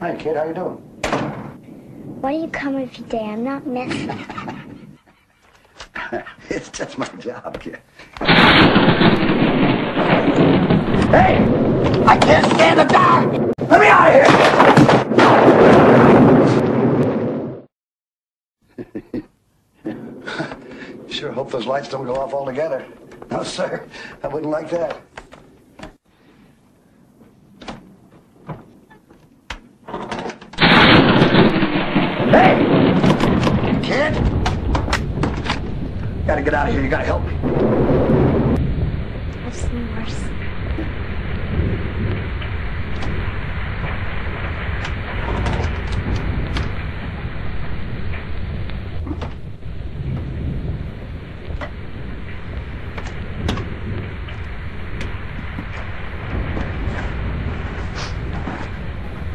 Hi, kid. How you doing? Why do you come every day? I'm not missing. it's just my job, kid. Hey! I can't stand the dark! Let me out of here! sure hope those lights don't go off altogether. No, sir. I wouldn't like that. Hey! Kid? Gotta get out of here. You gotta help me. I've seen worse.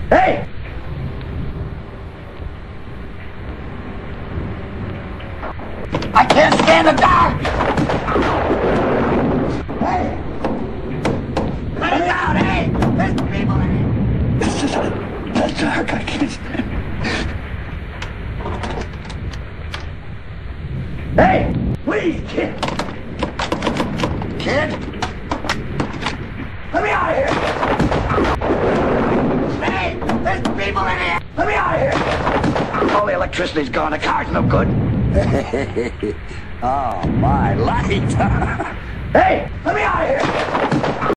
Hey! I can't stand the dark! Hey! Let me out, hey! There's people in here! It's just that dark, I can't stand. Hey! Please, kid! Kid? Let me out of here! Hey! There's people in here! Let me out of here! All the electricity's gone. The car's no good. oh, my light. hey! Let me out of here!